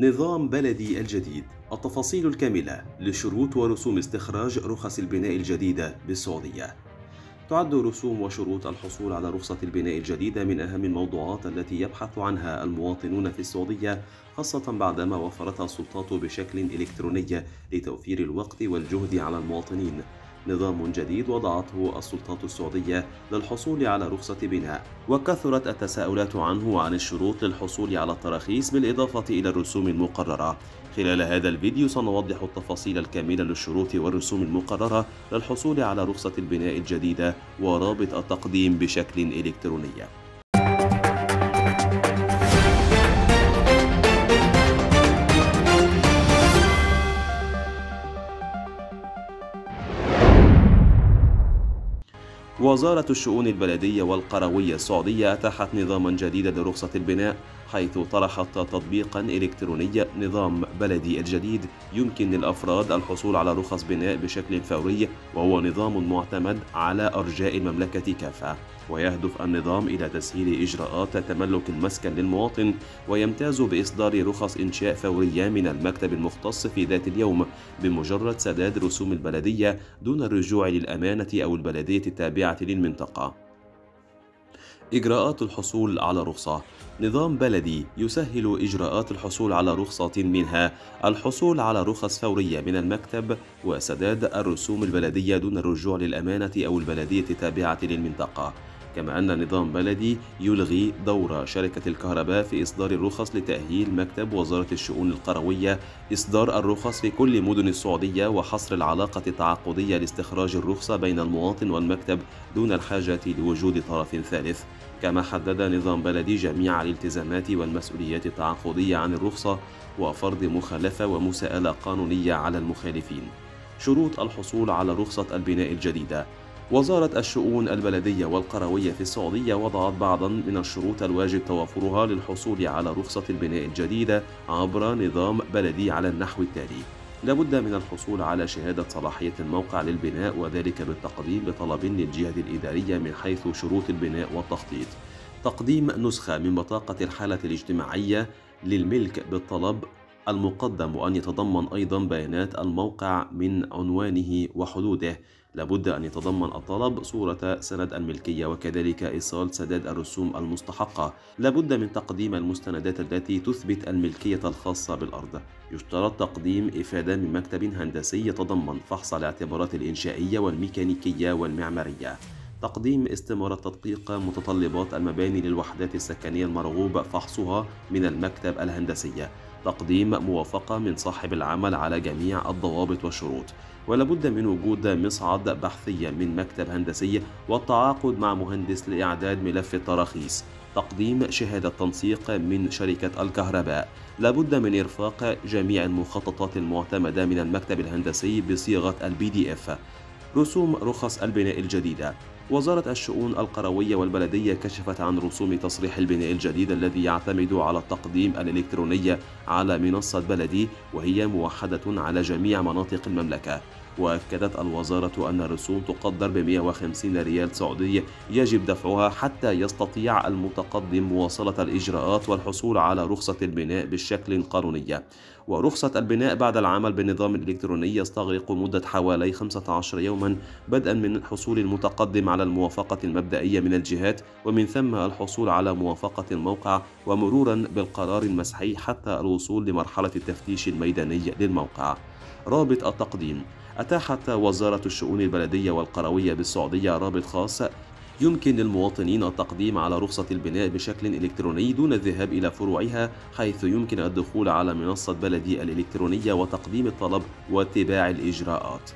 نظام بلدي الجديد. التفاصيل الكاملة لشروط ورسوم استخراج رخص البناء الجديدة بالسعودية. تعد رسوم وشروط الحصول على رخصة البناء الجديدة من أهم الموضوعات التي يبحث عنها المواطنون في السعودية خاصة بعدما وفرتها السلطات بشكل إلكتروني لتوفير الوقت والجهد على المواطنين. نظام جديد وضعته السلطات السعودية للحصول على رخصة بناء وكثرت التساؤلات عنه وعن الشروط للحصول على التراخيص بالإضافة إلى الرسوم المقررة. خلال هذا الفيديو سنوضح التفاصيل الكاملة للشروط والرسوم المقررة للحصول على رخصة البناء الجديدة ورابط التقديم بشكل إلكتروني. وزارة الشؤون البلدية والقروية السعودية أتاحت نظاما جديدا لرخصة البناء حيث طرحت تطبيقا إلكتروني نظام بلدي الجديد يمكن للأفراد الحصول على رخص بناء بشكل فوري وهو نظام معتمد على أرجاء المملكة كافة. ويهدف النظام إلى تسهيل إجراءات تملك المسكن للمواطن ويمتاز بإصدار رخص إنشاء فورية من المكتب المختص في ذات اليوم بمجرد سداد رسوم البلدية دون الرجوع للأمانة أو البلدية التابعة للمنطقة. إجراءات الحصول على رخصة. نظام بلدي يسهل إجراءات الحصول على رخصة منها الحصول على رخص فورية من المكتب وسداد الرسوم البلدية دون الرجوع للأمانة أو البلدية التابعة للمنطقة. كما أن نظام بلدي يلغي دور شركة الكهرباء في إصدار الرخص لتأهيل مكتب وزارة الشؤون القروية. إصدار الرخص في كل مدن السعودية وحصر العلاقة التعاقدية لاستخراج الرخصة بين المواطن والمكتب دون الحاجة لوجود طرف ثالث. كما حدد نظام بلدي جميع الالتزامات والمسؤوليات التعاقدية عن الرخصة وفرض مخالفة ومساءلة قانونية على المخالفين. شروط الحصول على رخصة البناء الجديدة. وزارة الشؤون البلدية والقروية في السعودية وضعت بعضا من الشروط الواجب توافرها للحصول على رخصة البناء الجديدة عبر نظام بلدي على النحو التالي. لابد من الحصول على شهادة صلاحية الموقع للبناء وذلك بالتقديم بطلب للجهة الإدارية من حيث شروط البناء والتخطيط. تقديم نسخة من بطاقة الحالة الاجتماعية للملك بالطلب المقدم وأن يتضمن أيضا بيانات الموقع من عنوانه وحدوده. لابد أن يتضمن الطلب صورة سند الملكية وكذلك إيصال سداد الرسوم المستحقة. لابد من تقديم المستندات التي تثبت الملكية الخاصة بالأرض. يشترط تقديم إفادة من مكتب هندسي يتضمن فحص الاعتبارات الإنشائية والميكانيكية والمعمارية. تقديم استمارة تدقيق متطلبات المباني للوحدات السكنية المرغوب فحصها من المكتب الهندسي. تقديم موافقة من صاحب العمل على جميع الضوابط والشروط. ولابد من وجود مصعد بحثي من مكتب هندسي والتعاقد مع مهندس لإعداد ملف التراخيص. تقديم شهادة تنسيق من شركة الكهرباء. لابد من إرفاق جميع المخططات المعتمدة من المكتب الهندسي بصيغة ال PDF رسوم رخص البناء الجديدة. وزارة الشؤون القروية والبلدية كشفت عن رسوم تصريح البناء الجديد الذي يعتمد على التقديم الإلكتروني على منصة بلدي وهي موحدة على جميع مناطق المملكة. وأكدت الوزارة أن الرسوم تقدر ب 150 ريال سعودي يجب دفعها حتى يستطيع المتقدم مواصلة الإجراءات والحصول على رخصة البناء بالشكل قانوني. ورخصة البناء بعد العمل بالنظام الإلكتروني يستغرق مدة حوالي 15 يوما بدءا من حصول المتقدم على الموافقة المبدئية من الجهات ومن ثم الحصول على موافقة الموقع ومرورا بالقرار المسحي حتى الوصول لمرحلة التفتيش الميداني للموقع. رابط التقديم أتاحت وزارة الشؤون البلدية والقروية بالسعودية رابط خاص يمكن للمواطنين التقديم على رخصة البناء بشكل إلكتروني دون الذهاب إلى فروعها حيث يمكن الدخول على منصة بلدي الإلكترونية وتقديم الطلب واتباع الإجراءات.